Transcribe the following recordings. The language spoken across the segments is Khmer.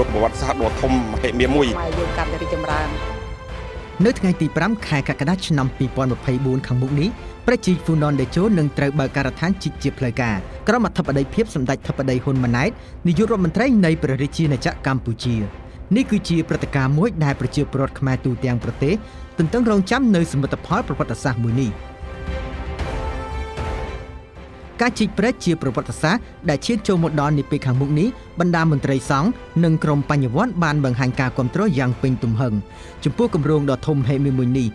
រប្រវត្តិសាស្ត្រដ៏ធំមហិមាមួយខ្មែរយើងកាន់តែរីកចម្រើននៅថ្ងៃទី5ខែកក្កដាឆ្នាំ2024ខាងមុខនេះប្រជាហ្វូណនដេជោនឹងត្រូវបើកការដ្ឋានជីកជាផ្លូវការក្រុមអធិបតីភាពសម្ដេចធិបតីហ៊ុនម៉ាណែតនាយករដ្ឋមន្ត្រីនៃព្រះរាជាណាចក្រកម្ពុជានេះគឺជាព្រឹត្តិការណ៍មួយដែលប្រជាពលរដ្ឋខ្មែរទូទាំងប្រទេសទន្ទឹងរង់ចាំនៅសមិទ្ធផលប្រវត្តិសាស្ត្រមួយនេះ ការជីកព្រែកជាប្រវត្តិសាស្ត្រដែលឈានចូលមកដល់នាពេលខាងមុខនេះបណ្ដាមន្ត្រីសង្ឃនិងក្រុមបញ្ញវន្តបានបង្ហាញការគ្រប់គ្រងយ៉ាងពេញទំហឹងចំពោះគម្រោងដ៏ធំហេមីមួយនេះ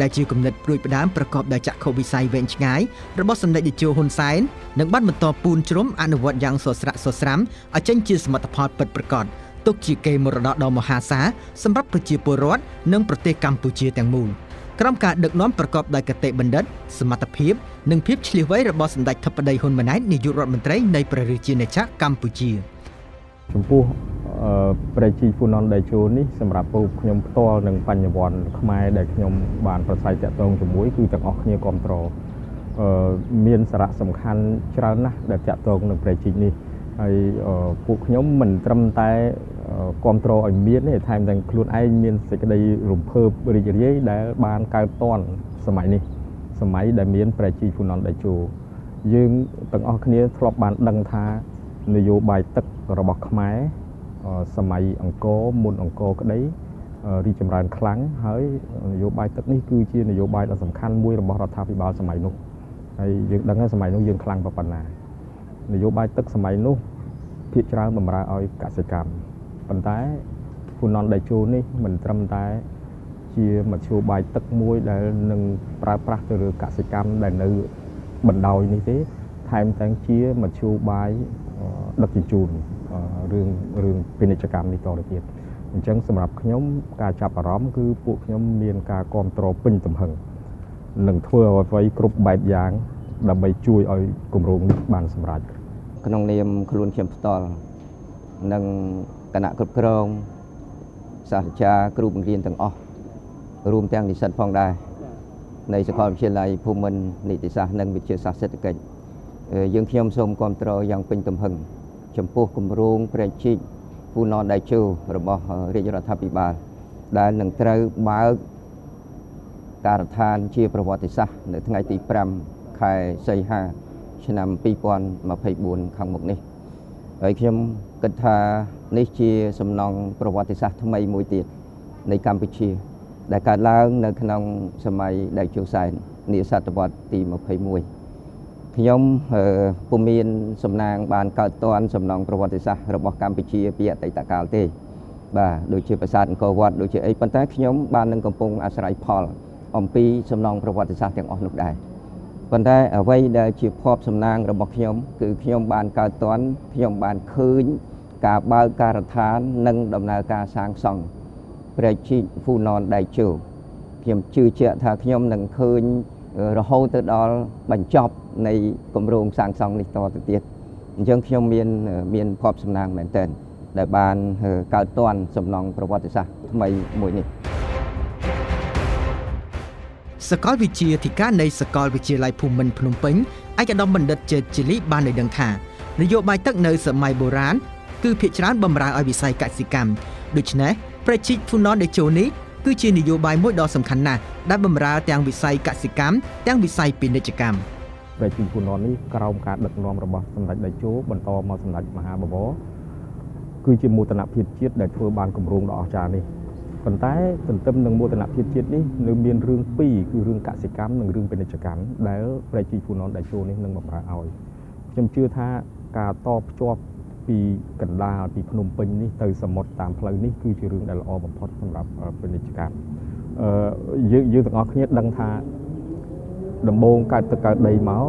ដែលជាគំនិតព្រួយផ្ដើមប្រកបដោយចក្ខុវិស័យវែងឆ្ងាយរបស់សម្ដេចតេជោហ៊ុនសែននិងបានបន្តពូនជ្រុំអនុវត្តយ៉ាងសស្រាក់សស្រាំឲ្យចេញជាសមិទ្ធផលពិតប្រាកដទុកជាកេរមរតកដ៏មហាសាលសម្រាប់ប្រជាពលរដ្ឋនិងប្រទេសកម្ពុជាទាំងមូល ក្រោមការដឹកនាំប្រកបដោយកតេបណ្ឌិតសមត្ថភាពនិងភាពឆ្លៀសវៃរបស់សម្ដេចធិបតីហ៊ុនម៉ាណែតនាយករដ្ឋមន្ត្រីនៃព្រះរាជាណាចក្រកម្ពុជាចំពោះព្រះជីហ្វូណនដេជោនេះសម្រាប់ពួកខ្ញុំផ្ទាល់និងបញ្ញវន្តខ្មែរដែលខ្ញុំបានប្រស័យតាក់ទងជាមួយគឺទាំងអស់គ្នាគ្រប់គ្រងមានសារៈសំខាន់ច្រើនណាស់ដែលតាក់ទងនឹងព្រះជីនេះហើយពួកខ្ញុំមិនត្រឹមតែ គ្រប់គ្រងឲ្យមានទេថែមទាំងខ្លួនឯងមានសេចក្តីរំភើបរីករាយដែលបានកើតតន់សម័យនេះសម័យដែលមានព្រះជីហ្វូណនដេជោយើងទាំងអស់គ្នាធ្លាប់បានដឹងថានយោបាយទឹករបស់ខ្មែរសម័យអង្គរមុនអង្គរក្តីរីចម្រើនខ្លាំងហើយនយោបាយទឹកនេះគឺជានយោបាយដ៏សំខាន់មួយរបស់រដ្ឋាភិបាលសម័យនោះហើយយើងដឹងថាសម័យនោះយើងខ្លាំងប៉ុណ្ណានយោបាយទឹកសម័យនោះភាគច្រើនបម្រើឲ្យកសិកម្ម ប៉ុន្តែហ៊ុនណនដៃជូនេះមិនត្រឹមតែជាមធ្យោបាយទឹកមួយដែលនឹងប្រើប្រាស់ទៅលើកសិកម្មដែលនៅបណ្ដោយនេះទេថែមទាំងជាមធ្យោបាយដឹកជញ្ជូនរឿងរឿងពាណិជ្ជកម្មនេះតទៅទៀតអញ្ចឹងសម្រាប់ខ្ញុំការចាប់អារម្មណ៍គឺពួកខ្ញុំមានការគ្រប់គ្រងពេញទំហឹងនឹងធ្វើឲ្យអ្វីគ្រប់បែបយ៉ាង ដើម្បីជួយឲ្យគម្រោងនេះបានសម្រេចក្នុងនាមខ្លួនខ្ញុំផ្ទាល់និង គណៈគ្រប់គ្រងសាស្ត្រាចារ្យគ្រូបង្រៀនទាំងអស់រួមទាំងនិស្សិតផងដែរនៃសាកលវិទ្យាល័យភូមិន្ទនីតិសាស្ត្រនិងវិទ្យាសាស្ត្រសេដ្ឋកិច្ចយើងខ្ញុំសូមគ្រប់គ្រងយ៉ាងពេញទំហឹងចំពោះគម្រោងព្រះជីកពូណនដៃជូរបស់រាជរដ្ឋាភិបាលដែលនឹងត្រូវបើកការដ្ឋានជាប្រវត្តិសាស្ត្រនៅថ្ងៃទី5ខែសីហា ឆ្នាំ2024ខាងមុខនេះ ហើយខ្ញុំគិតថានេះជាសំណង់ប្រវត្តិសាស្ត្រថ្មីមួយទៀតនៃកម្ពុជា ដែលកើតឡើងនៅក្នុងសម័យដៃជោសែននាសតវត្សទី21ខ្ញុំពុំមានសំណាងបានកើតតនសំណងប្រវត្តិសាស្ត្ររបស់កម្ពុជាពីអតីតកាលទេ បាទដូចជាប្រាសាទអង្គរវត្តដូចជាអីប៉ុន្តែខ្ញុំបាននឹងកំពុងអាស្រ័យផលអំពីសំណងប្រវត្តិសាស្ត្រទាំងអស់នោះដែរ ប៉ុន្តែអ្វីដែលជាភ័ព្វសំណាងរបស់ខ្ញុំ គឺខ្ញុំបានកើតតនខ្ញុំបានឃើញ ការបើកការដ្ឋាននិងដំណើរការសាងសង់ព្រះជីកហ្វូណនដៃជោខ្ញុំជឿជាក់ថាខ្ញុំនឹងឃើញរហូតទៅដល់បញ្ចប់នៃគម្រោងសាងសង់នេះតទៅទៀតអញ្ចឹងខ្ញុំមានមានភ័ព្វសំណាងមែនទែនដែលបានកើតតន់សំណង់ប្រវត្តិសាស្ត្រថ្មីមួយនេះ សកលវិទ្យាធិការនៃសកលវិទ្យាល័យភូមិន្ទភ្នំពេញឯកឧត្តមបណ្ឌិតជេតជីលីបានឲ្យដឹងថានយោបាយទឹកនៅសម័យបុរាណគឺភាគច្រើនបំរើឲ្យវិស័យកសិកម្មដូច្នេះប្រជាជនភូណនដេជោនេះគឺជានយោបាយមួយដ៏សំខាន់ណាស់ដែលបម្រើទាំងវិស័យកសិកម្មទាំងវិស័យពាណិជ្ជកម្មប្រជាជនពូននេះក្រោមការដឹកនាំរបស់សម្ដេចតេជោបន្តមកសម្ដេចមហាបវរគឺជាមោទនភាពជាតិដែលធ្វើបានគម្រោងដ៏អស្ចារ្យនេះ ប៉ុន្តែទន្ទឹមនឹងមោទនភាពជាតិនេះនៅមានរឿងពីរគឺរឿងកសិកម្មនិងរឿងពាណិជ្ជកម្មដែលប្រជាជនពូនតេជោនេះនឹងបម្រើឲ្យខ្ញុំជឿថាការតភ្ជាប់ពីកណ្ដាលពីភ្នំពេញនេះទៅសមុទ្រតាមផ្លូវនេះគឺជារឿងដែលល្អបំផុតសម្រាប់ពាណិជ្ជកម្មអឺយើងយើងទាំងអស់គ្នាដឹងថាដំបូងកើតទឹកកើតដីមក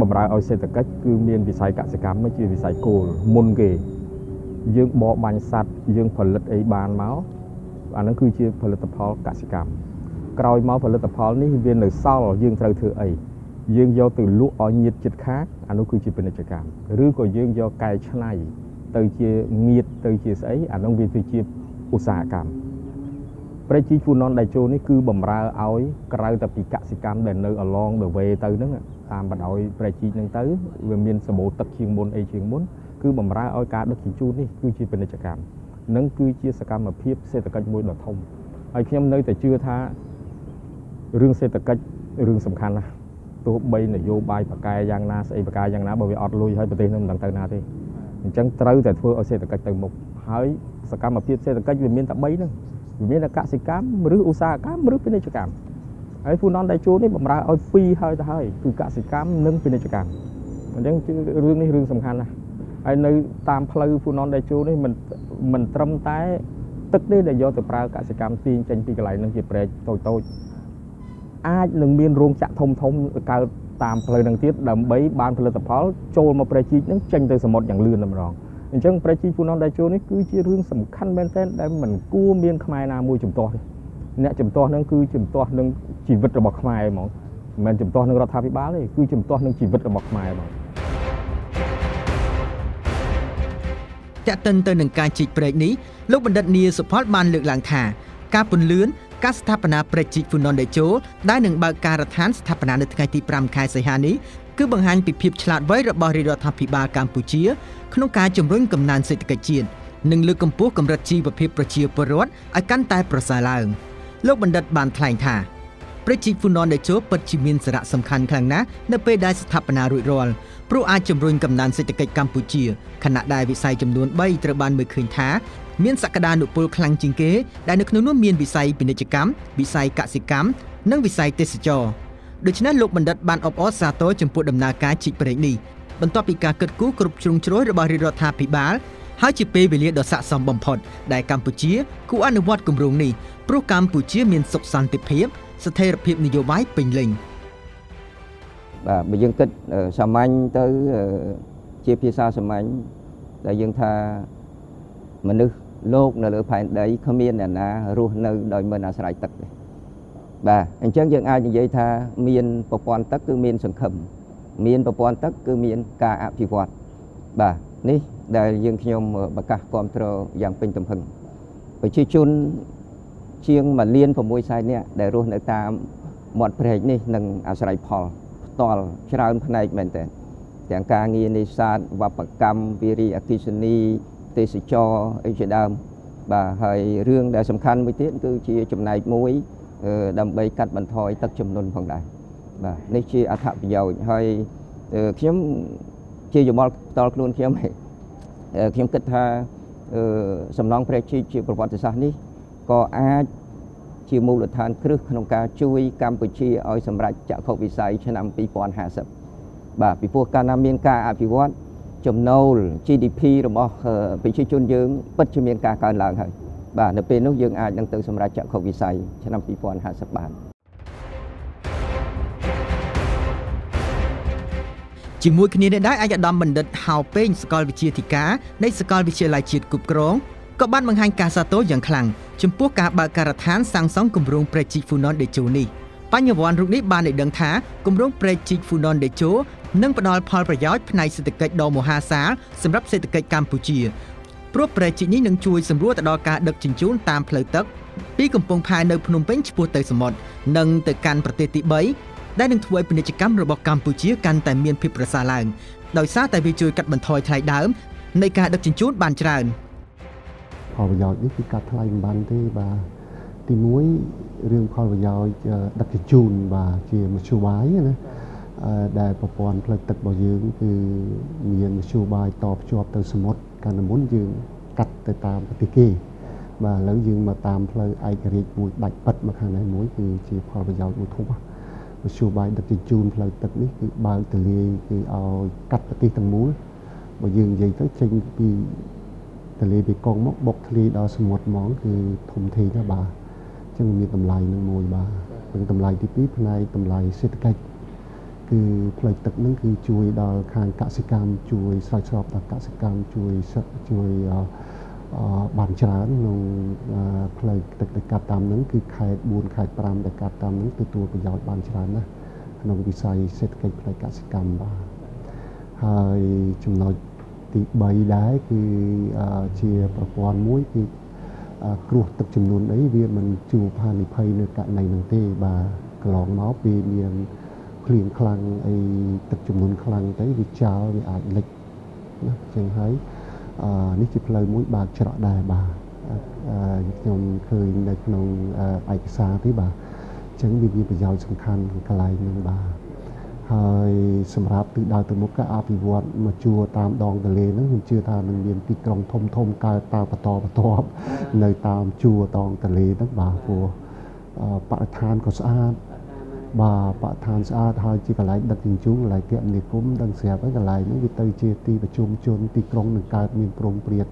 បំរើឲ្យសេដ្ឋកិច្ចគឺមានវិស័យកសិកម្មជាវិស័យគោលមុនគេយើងបរបាញ់សัตว์យើងផលិតអីបានមក អានឹងគឺជាផលិតផលកសិកម្មក្រោយមកផលិតផលនេះវានៅសល់យើងត្រូវធ្វើអីយើងយកទៅលក់ឲ្យញាតចិត្តខាតអានោះគឺជាពាណិជ្ជកម្មឬក៏យើងយកកែច្នៃទៅជាងៀតទៅជាស្អីអានោះវាគឺជាឧស្សាហកម្មប្រជាជនននដៃជោនេះគឺបំរើឲ្យក្រៅតែពីកសិកម្មដែលនៅ along the way ទៅហ្នឹងតាមបណ្ដោយប្រជាហ្នឹងទៅវាមានសម្បូរទឹកជាងមុនអីជាងមុនគឺបំរើឲ្យការដឹកជញ្ជូននេះគឺជាពាណិជ្ជកម្ម នឹងគឺជាសកម្មភាពសេដ្ឋកិច្ចមួយដ៏ធំហើយខ្ញុំនៅតែជឿថារឿងសេដ្ឋកិច្ចរឿងសំខាន់ណាស់ទោះបីនយោបាយបកែយ៉ាងណាស្អីបកែយ៉ាងណាបើវាអត់លុយហើយប្រទេសនឹងមិនដឹងទៅណាទេអញ្ចឹងត្រូវតែធ្វើឲ្យសេដ្ឋកិច្ចទៅមុខហើយសកម្មភាពសេដ្ឋកិច្ចវាមានតែ3ហ្នឹងវាមានតែកសិកម្មឬឧស្សាហកម្មឬពាណិជ្ជកម្មហើយហ្វូណនដៃជួនេះបំរើឲ្យពីរហើយទៅហើយគឺកសិកម្មនិងពាណិជ្ជកម្មអញ្ចឹងរឿងនេះរឿងសំខាន់ណាស់ ហើយនៅតាមផ្លូវហ្វូណនដៃជួនេះមិនមិនត្រឹមតែទឹកទេដែលយកទៅប្រើកសិកម្មទាញចេញពីកន្លែងហ្នឹងជាប្រែកតូចតូចអាចនឹងមានរោងចក្រធំធំកើតតាមផ្លូវហ្នឹងទៀតដើម្បីបានផលិតផលចូលមកប្រែជីកហ្នឹងចេញទៅសមុទ្រយ៉ាងលឿនតែម្ដងអញ្ចឹងប្រែជីកពូណនដៃជោនេះគឺជារឿងសំខាន់មែនទែនដែលមិនគួរមានខ្មែរណាមួយជំទាស់ទេអ្នកជំទាស់ហ្នឹងគឺជំទាស់នឹងជីវិតរបស់ខ្មែរហ្មងមិនមែនជំទាស់នឹងរដ្ឋាភិបាលទេគឺជំទាស់នឹងជីវិតរបស់ខ្មែរហ្មង តាក់ទិនទៅនឹងការជីកព្រែកនេះលោកបណ្ឌិតនីសុផលបានលើកឡើងថាការពន្លឿនការស្ថាបនាព្រែកជីកហ្វូណនដេជោដែលនឹងបើកការដ្ឋានស្ថាបនានៅថ្ងៃទី5ខែសីហានេះគឺបង្ហាញពីភាពឆ្លាតវៃរបស់រាជរដ្ឋាភិបាលកម្ពុជាក្នុងការជំរុញកំណើនសេដ្ឋកិច្ចជាតិនិងលើកកម្ពស់កម្រិតជីវភាពប្រជាពលរដ្ឋឲ្យកាន់តែប្រសើរឡើងលោកបណ្ឌិតបានថ្លែងថា ព្រែកជីកហ្វូណនដេជោពិតជាមានសារៈសំខាន់ខ្លាំងណាស់នៅពេលដែលស្ថាបនារួចរាល់ព្រោះអាចជំរុញកំណើនសេដ្ឋកិច្ចកម្ពុជាខណៈដែលវិស័យចំនួន3ត្រូវបានមើលឃើញថាមានសក្តានុពលខ្លាំងជាងគេដែលនៅក្នុងនោះមានវិស័យពាណិជ្ជកម្មវិស័យកសិកម្មនិងវិស័យទេសចរដូច្នេះលោកបណ្ឌិតបានអបអរសាទរចំពោះដំណើរការជីកព្រែកនេះបន្ទាប់ពីការគិតគូរគ្រប់ជ្រុងជ្រោយរបស់រាជរដ្ឋាភិបាលហើយជាពេលវេលាដ៏ស័ក្តិសមបំផុតដែលកម្ពុជាគួរអនុវត្តគម្រោងនេះព្រោះកម្ពុជាមានសុខសន្តិភាព ស្ថិរភាពនយោបាយពេញលេញបាទបើយើងគិតសាមញ្ញទៅជាភាសាសាមញ្ញដែលយើងថាមនុស្សលោកនៅលើផែនដីគ្មានអ្នកណារស់នៅដោយមិនអាស្រ័យទឹកទេបាទអញ្ចឹងយើងអាចនិយាយថាមានប្រព័ន្ធទឹកគឺមានសង្ឃឹមមានប្រព័ន្ធទឹកគឺមានការអភិវឌ្ឍបាទនេះដែលយើងខ្ញុំប្រកាសគ្រប់គ្រងយ៉ាងពេញទំហឹងប្រជាជន ជាង1លាន6សែននាក់ដែលរស់នៅតាមមាត់ព្រែកនេះនឹងអាស្រ័យផលផ្ទាល់ច្រើនផ្នែកមែនតើទាំងការងារនេសាទវប្បកម្មវិរិយអកិសនីទេសចរអីជាដើមបាទហើយរឿងដែលសំខាន់មួយទៀតគឺជាចំណែកមួយដើម្បីកាត់បន្ថយទឹកជំនន់ផងដែរបាទនេះជាអត្ថប្រយោជន៍ហើយខ្ញុំជាយោបល់តល់ខ្លួនខ្ញុំខ្ញុំគិតថាសំណង់ព្រះជីជាប្រវត្តិសាស្ត្រនេះ ក៏អាចជាមូលដ្ឋានគ្រឹះក្នុងការជួយកម្ពុជាឲ្យសម្រេចចក្ខុវិស័យឆ្នាំ2050បាទពីព្រោះកាលណាមានការអភិវឌ្ឍចំណូល GDP របស់ប្រជាជនយើងពិតជាមានការកើនឡើងហើយបាទនៅពេលនោះយើងអាចនឹងទៅសម្រេចចក្ខុវិស័យឆ្នាំ2050បានជាមួយគ្នានេះដែរឯកឧត្តមបណ្ឌិតហៅពេងសាកលវិទ្យាធិការនៃសាកលវិទ្យាល័យជាតិគប់ក្រង ក៏បានបង្ហាញការសាទរយ៉ាងខ្លាំងចំពោះការបើកការដ្ឋានសាងសង់គម្រោងប្រេជីហ្វូណនដេជោនេះបញ្ញវន្តរូបនេះបានឲ្យដឹងថាគម្រោងប្រេជីហ្វូណនដេជោនឹងផ្ដល់ផលប្រយោជន៍ផ្នែកសេដ្ឋកិច្ចដ៏មហាសាលសម្រាប់សេដ្ឋកិច្ចកម្ពុជាព្រោះប្រេជីនេះនឹងជួយសម្រួលទៅដល់ការដឹកជញ្ជូនតាមផ្លូវទឹកពីកំពង់ផែនៅភ្នំពេញឆ្ពោះទៅសមុទ្រនិងទៅកាន់ប្រទេសទី3ដែលនឹងធ្វើឲ្យពាណិជ្ជកម្មរបស់កម្ពុជាកាន់តែមានភាពប្រសើរឡើងដោយសារតែវាជួយកាត់បន្ថយថ្លៃដើមនៃការដឹកជញ្ជូនបានច្រើន។ ផលប្រយោជន៍នេះគឺកាត់ថ្លៃមិនបានទេបាទទី1រឿងផលប្រយោជន៍ដឹកជញ្ជូនបាទជាមធ្យោបាយណាដែលប្រព័ន្ធផ្លូវទឹករបស់យើង គឺមានមធ្យោបាយតភ្ជាប់ទៅសមុទ្រកាលមុនយើងកាត់ទៅតាមប្រទេសគេបាទឥឡូវយើងមកតាមផ្លូវឯករាជ្យមួយដាច់ប៉ិតមកខាងនេះមួយគឺជាផលប្រយោជន៍មួយធំមធ្យោបាយដឹកជញ្ជូនផ្លូវទឹកនេះគឺបើកទលាយគឺឲ្យកាត់ប្រទេសទាំងមូលបើយើងនិយាយទៅចេញពី ទលេពីកងមកបុកធ្លីដល់សមុទ្រហ្មងគឺធំធេងណាបាទអញ្ចឹងមានតម្លៃនឹងមួយបាទនិងតម្លៃទី2ផ្នែកតម្លៃសេដ្ឋកិច្ចគឺផ្លូវទឹកនឹងគឺជួយដល់ខាងកសិកម្មជួយស្រោចស្រពដល់កសិកម្មជួយជួយបានច្រើនក្នុងផ្លូវទឹកដែលកាត់តាមនឹងគឺខេត្ត4ខេត្ត5ដែលកាត់តាមនឹងទទួលប្រយោជន៍បានច្រើនណាស់ក្នុងវិស័យសេដ្ឋកិច្ចផ្នែកកសិកម្មបាទហើយចំណុច ទី3ដែរគឺជាប្រព័ន្ធមួយគឺគ្រោះទឹកចំនួនអីវាមិនជួបហានិភ័យនៅករណីនោះទេបាទកន្លងមកពេលមានភ្លៀងខ្លាំងអីទឹកចំនួនខ្លាំងទៅវាចោលវាអាចលិចណាអញ្ចឹងហើយអឺនេះជាផ្លូវមួយបើកច្រកដែរបាទអឺខ្ញុំឃើញនៅក្នុងឯកសារទីបាទអញ្ចឹងវាមានប្រយោជន៍សំខាន់កន្លែងហ្នឹងបាទ ហើយសម្រាប់ទិសដៅទៅមុខក៏អភិវឌ្ឍមកជួរតាមដងទន្លេហ្នឹងខ្ញុំជឿថានឹងមានទីក្រុងធំធំកើតតាមបន្តបន្ទាប់នៅតាមជួរដងទន្លេហ្នឹងបាទព្រោះបរិស្ថានក៏ស្អាតបាទបរិស្ថានស្អាតហើយជាកន្លែងដឹកជញ្ជូនកន្លែងគមនាគមន៍ដឹងស្រាប់ហើយកន្លែងនេះវាទៅជាទីប្រជុំជនទីក្រុងនឹងកើតមានប្រងព្រាត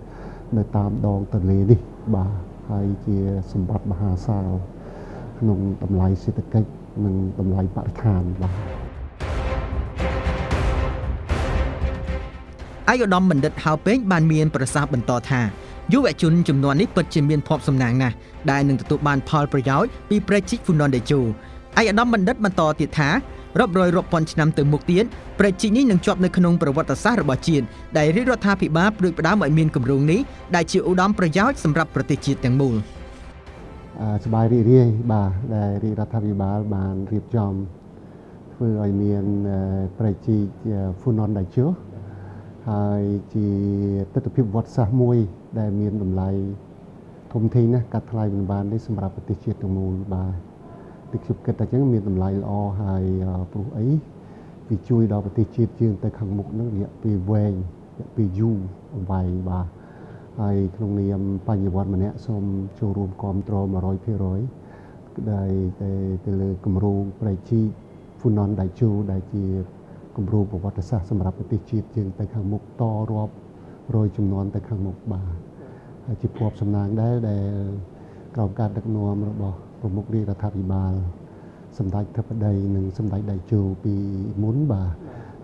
នៅតាមដងទន្លេនេះបាទហើយជាសម្បត្តិមហាសាលក្នុងតម្លៃសេដ្ឋកិច្ចនិងតម្លៃបរិស្ថានបាទ អាយឧត្តមបណ្ឌិតហៅពេងបានមានប្រសាសន៍បន្តថាយុវជនចំនួននេះពិតជាមានភ័ព្វសំណាងណាស់ដែលនឹងទទួលបានផលប្រយោជន៍ពីប្រជិកហ្វូណនដេជូឯកឧត្តមបណ្ឌិតបន្តទៀតថារាប់រយរាប់ពាន់ឆ្នាំទៅមុខទៀតប្រជិកនេះនឹងជាប់នៅក្នុងប្រវត្តិសាស្ត្ររបស់ជាតិដែលរាជរដ្ឋាភិបាលព្រួយផ្ដើមឲ្យមានគម្រោងនេះដែលជាឧត្តមប្រយោជន៍សម្រាប់ប្រទេសជាតិទាំងមូលសบายរីករាយបាទដែលរាជរដ្ឋាភិបាលបានរៀបចំធ្វើឲ្យមានប្រជិកហ្វូណនដៃជោ ហើយជាទស្សនវិជ្ជាវត្តសាស្ត្រមួយ ដែលមានតម្លៃធំធេងណាស់កាត់ថ្លៃមិនបានទេសម្រាប់ប្រទេសជាតិទាំងមូលបាទទីខ្ញុំគិតថាអញ្ចឹងមានតម្លៃល្អហើយព្រោះអីវាជួយដល់ប្រទេសជាតិយើងទៅខាងមុខនឹងរយៈពេលវែងរយៈពេលយូរអង្វែងបាទហើយក្នុងនាមបញ្ញវន្តម្នាក់សូមចូលរួមគ្រប់គ្រង100%ដែលទៅលើគម្រោងប្រៃជីហ្វូណនដៃជូដែលជា គម្រោងប្រវត្តិសាស្ត្រសម្រាប់ប្រទេសជាតិយើងទៅខាងមុខតរាប់រយចំនួនទៅខាងមុខបាទហើយជាភ័ព្វសំណាងដែរដែលក្រោមការដឹកនាំរបស់ប្រមុខរាជរដ្ឋាភិបាលសម្ដេចធិបតីនិងសម្ដេចដៃជោពីមុនបាទ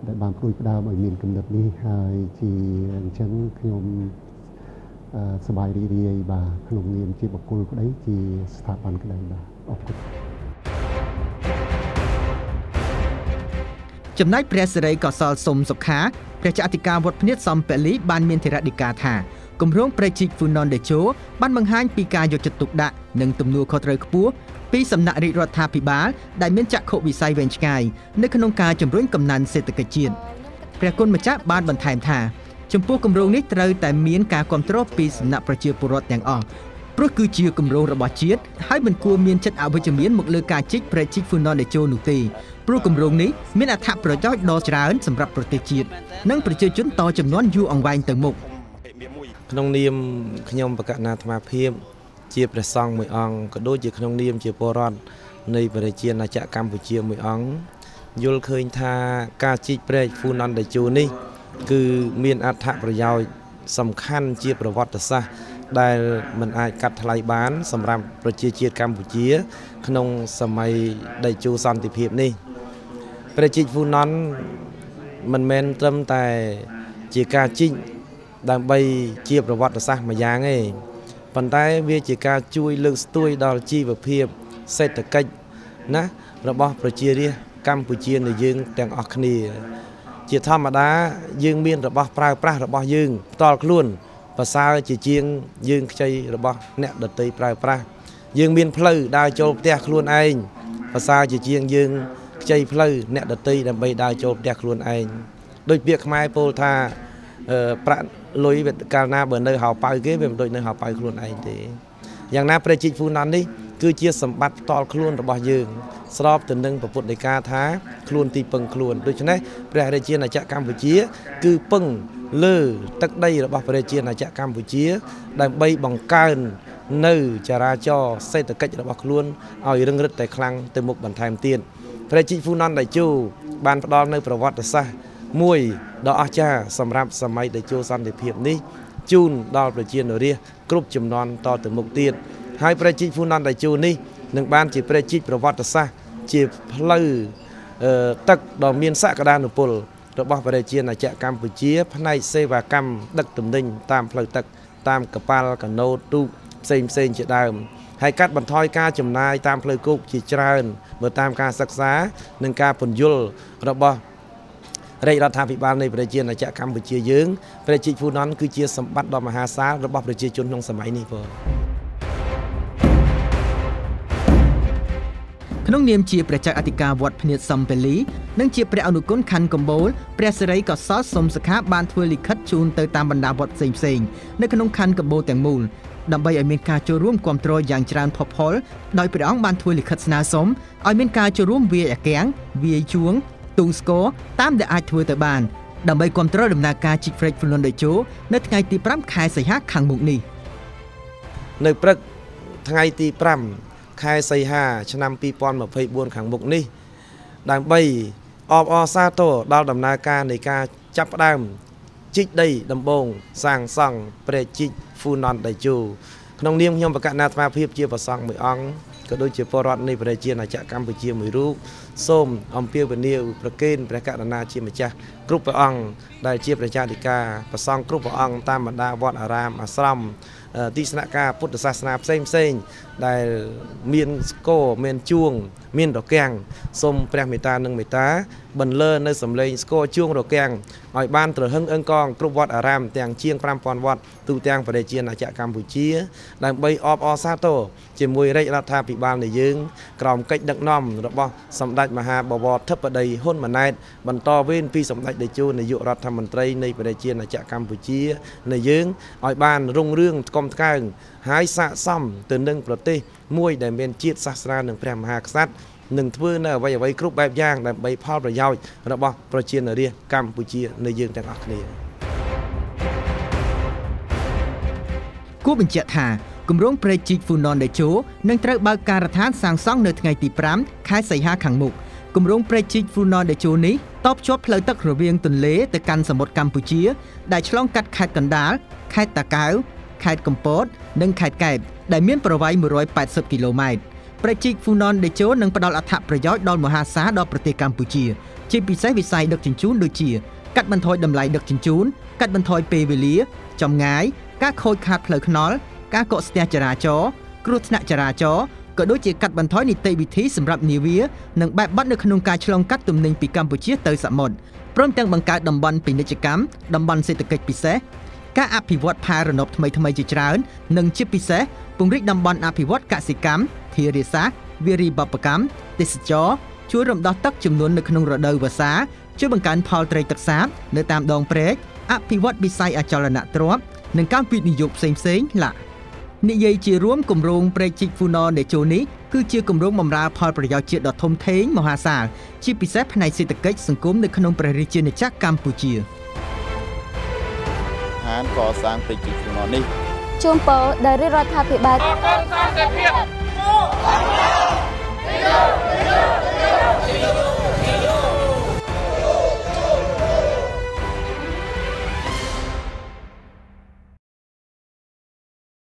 ដែលបានព្រួយផ្ដើមឲ្យមានគំនិតនេះហើយជាអញ្ចឹងខ្ញុំសប្បាយរីករាយបាទក្នុងនាមជាបុគ្គលក្តីជាស្ថាប័នក្តីបាទអរគុណ ចំណែកព្រះសិរីកសលសុំសុខាព្រះចៅអធិការវត្តភ្នៀតសំពលីបានមានធរណីកាថាគម្រោងប្រេជីកហ្វូណនដេជោបានបង្ហាញពីការយកចិត្តទុកដាក់និងទំនួលខុសត្រូវខ្ពស់ពីសំណាក់រាជរដ្ឋាភិបាលដែលមានចក្ខុវិស័យវែងឆ្ងាយនៅក្នុងការជំរុញកំណើនសេដ្ឋកិច្ចជាតិព្រះគុណម្ចាស់បានបន្ថែមថាចំពោះគម្រោងនេះត្រូវតែមានការគ្រប់គ្រងពីសំណាក់ប្រជាពលរដ្ឋទាំងអស់ ព្រោះគឺជាគម្រោងរបស់ជាតិហើយមិនគួរមានចិត្តអវិជ្ជមានមកលើការជីកប្រជីកហ្វូណនដេជោនោះទេព្រោះគម្រោងនេះមានអត្ថប្រយោជន៍ដ៏ច្រើនសម្រាប់ប្រទេសជាតិនិងប្រជាជនតចំនួនយូរអង្វែងទៅមុខក្នុងនាមខ្ញុំបកណាអាត្មាភាព ជាព្រះសង្ឃមួយអង្គក៏ដូចជាក្នុងនាមជាពលរដ្ឋនៃប្រជាណាចក្រកម្ពុជាមួយអង្គយល់ឃើញថាការជីកព្រែកហ្វូណនដេជូនេះ គឺមានអត្ថប្រយោជន៍សំខាន់ជាប្រវត្តិសាស្ត្រ ដែលมันអាចកាត់ថ្លៃបាន សម្រាប់ប្រជាជាតិកម្ពុជា ក្នុងសម័យដេជូសន្តិភាពនេះព្រះជីកហ្វូណនមិនមែនត្រឹមតែជាការជីកដើម្បីជាប្រវត្តិសាស្ត្រមួយយ៉ាងទេប៉ុន្តែវាជាការជួយលើកស្ទួយដល់ជីវភាពសេដ្ឋកិច្ចណារបស់ប្រជារាស្ត្រកម្ពុជានៃយើងទាំងអស់គ្នា ជាធម្មតាយើងមានរបស់ប្រើប្រាស់របស់យើងផ្ទាល់ខ្លួន ប្រសើរជាជាងយើងខ្ចីរបស់អ្នកដតីប្រើប្រាស់យើងមានផ្លូវដើរចូលផ្ទះខ្លួនឯងប្រសើរជាជាងយើងខ្ចីផ្លូវអ្នកដតីដើម្បីដើរចូលផ្ទះខ្លួនឯងដូចពាក្យខ្មែរពោលថាប្រាក់លុយកាលណាបើនៅហៅប៉ៅគេវាមិនដូចនៅហៅប៉ៅខ្លួនឯងទេយ៉ាងណាព្រះជីកហ្វូណាន់នេះគឺជាសម្បត្តិផ្ទាល់ខ្លួនរបស់យើង ស្របទៅនឹងពុទ្ធដីកាថាខ្លួនទីពឹងខ្លួនដូច្នេះព្រះរាជាណាចក្រកម្ពុជា គឺពឹងលើទឹកដីរបស់ព្រះរាជាណាចក្រកម្ពុជា ដើម្បីបង្កើននៅចរាចរសេដ្ឋកិច្ចរបស់ខ្លួនឲ្យរឹងរិតតែខ្លាំងទៅមុខបន្ថែមទៀតព្រះជីកហ្វូណាន់ដៃជូបានផ្ដល់នៅប្រវត្តិសាស្ត្រមួយដ៏អស្ចារ្យសម្រាប់សម័យតេជោសន្តិភាពនេះជូនដល់ប្រជានរាជគ្រប់ចំនួនតទៅមុខទៀតហើយព្រះជីកហ្វូណាន់តេជោនេះ នឹងបានជាព្រះជីកប្រវត្តិសាស្ត្រជាផ្លូវទឹកដ៏មានសក្តានុពលរបស់ប្រជាណាចក្រកម្ពុជា ផ្នែកសេវាកម្មដឹកទំនិញតាមផ្លូវទឹក តាមកប៉ាល់កាណូតទូកផ្សេងផ្សេងជាដើមហើយកាត់បន្ថយការចំណាយតាមផ្លូវគោកជាច្រើនបើតាមការសិក្សា និងការពន្យល់របស់រាជរដ្ឋាភិបាលនៃប្រជាណាចក្រកម្ពុជាយើងព្រះជីកហ្វូណនគឺជាសម្បត្តិដ៏មហាសាលរបស់ប្រជាជនក្នុងសម័យនេះបង ក្នុងនាមជាព្រះចៅអធិការវត្តភ្នៀតសំពេលីនិងជាព្រះអនុគុណខណ្ឌកំបូលព្រះសិរីក៏សល់សុំសខាបានធ្វើលិខិតជូនទៅតាមបណ្ដាវត្តផ្សេងៗនៅក្នុងខណ្ឌកំបូលទាំងមូលដើម្បីឲ្យមានការចូលរួមគ្រប់គ្រងយ៉ាងច្រើនផុសផុលដោយព្រះអង្គបានធ្វើលិខិតស្នើសុំឲ្យមានការចូលរួមវាយអាកាំងវាយជួងទូស្គរតាមដែលអាចធ្វើទៅបានដើម្បីគ្រប់គ្រងដំណើរការជីកហ្វ្រេកហ្វ្លុនដេជោនៅថ្ងៃទី5ខែសីហាខាងមុខនេះនៅព្រឹកថ្ងៃទី5 ខែសីហា ឆ្នាំ2024ខាងមុខនេះ ដើម្បីអបអរសាទរដល់ដំណើរការនៃការចាប់ផ្ដើមជីកដីដំបងសាងសង់ព្រះជីកហ្វូណនដៃជូក្នុងនាមខ្ញុំបកណាអាត្មាភាពជាប្រសង់មួយអង្គក៏ដូចជាពលរដ្ឋនៃប្រជាណាចក្រកម្ពុជាមួយរូបសូមអំពាវនាវប្រគេនព្រះករុណាជាម្ចាស់ គ្រប់ព្រះអង្គដែលជាប្រជាធិការប្រសង់គ្រប់ព្រះអង្គតាមបណ្ដាវត្តអារាមអាស្រមទីស្នាក់ការពុទ្ធសាសនាផ្សេងផ្សេងដែលមានស្គរមានជួង មានរកាំងសូមព្រះមេត្តានិងមេត្តាបន្លឺនៅសម្លេងស្គរជួងរកាំងឲ្យបានត្រហឹងអឹងកងគ្រប់វត្តអារាមទាំងជាង5000វត្តទូទាំងប្រទេសជាតិអាចារ្យកម្ពុជាដើម្បីអបអរសាទរជាមួយរាជរដ្ឋាភិបាលនៃយើង ក្រោមកិច្ចដឹកនាំរបស់សម្ដេចមហាបវរធិបតីហ៊ុនម៉ាណែតបន្តវេនពីសម្ដេចតេជោនាយករដ្ឋមន្ត្រីនៃប្រទេសជាតិអាចារ្យកម្ពុជានៃយើងឲ្យបានរុងរឿងស្គមថ្កើងហើយស័កសមទៅនឹងប្រទេសមួយដែលមានជាតិសាសនានិងព្រះមហាក្សត្រនឹងធ្វើនៅអ្វីអ្វីគ្រប់បែបយ៉ាងដើម្បីផលប្រយោជន៍របស់ប្រជាជនរាស្ត្រកម្ពុជានៃយើងទាំងអស់គ្នាគួរបញ្ជាក់ថាគម្រោងព្រែកជីកហ្វូណនដេជោនឹងត្រូវបើកការដ្ឋានសាងសង់នៅថ្ងៃទី5ខែសីហាខាងមុខ គម្រោងព្រែកជីកហ្វូណនដេជោនេះតបជាប់ផ្លូវទឹករវាងទន្លេទៅកាន់សមុទ្រកម្ពុជា ដែលឆ្លងកាត់ខេត្តកណ្ដាលខេត្តតាកែវខេត្តកំពត និងខេត្តកែបដែលមានប្រវែង180គីឡូម៉ែត្រប្រជិកហ្វូណនដេជោនឹងផ្ដល់អត្ថប្រយោជន៍ដល់មហាសាលដល់ប្រទេសកម្ពុជា ជាពិសេសវិស័យដឹកជញ្ជូនដូចជាកាត់បន្ថយតម្លៃដឹកជញ្ជូនកាត់បន្ថយពេលវេលាចម្ងាយការខូចខាតផ្លូវថ្នល់ការកកស្ទះចរាចរណ៍គ្រោះថ្នាក់ចរាចរណ៍ ក៏ដូចជាកាត់បន្ថយនីតិវិធីសម្រាប់នាវានិងបែបបត់នៅក្នុងការឆ្លងកាត់ទំនិញពីកម្ពុជាទៅសមុទ្រព្រមទាំងបង្កើតតំបន់ពាណិជ្ជកម្មតំបន់សេដ្ឋកិច្ចពិសេសការអភិវឌ្ឍផែរណបថ្មីថ្មីជាច្រើននិងជាពិសេសពង្រីកតំបន់អភិវឌ្ឍកសិកម្មធារាសាស្ត្រវារីបបកម្មទេសចរជួយរំដោះទឹកចំនួននៅក្នុងរដូវវស្សាជួយបង្កើនផលត្រីទឹកសាបនៅតាមដងព្រែកអភិវឌ្ឍវិស័យអចលនទ្រព្យនិងការវិនិយោគផ្សេងផ្សេងឡា និយាយជារួមគម្រោងព្រែកជីកហ្វូណនដេជូនេះគឺជាគម្រោងបម្រើផលប្រយោជន៍ជាតិដ៏ធំធេងមហាសាលជាពិសេសផ្នែកសេដ្ឋកិច្ចសង្គមនៅក្នុងព្រះរាជាណាចក្រកម្ពុជាឋានកសាងព្រែកជីកហ្វូណននេះជូនពរដល់រដ្ឋាភិបាលអរគុណសន្តិភាព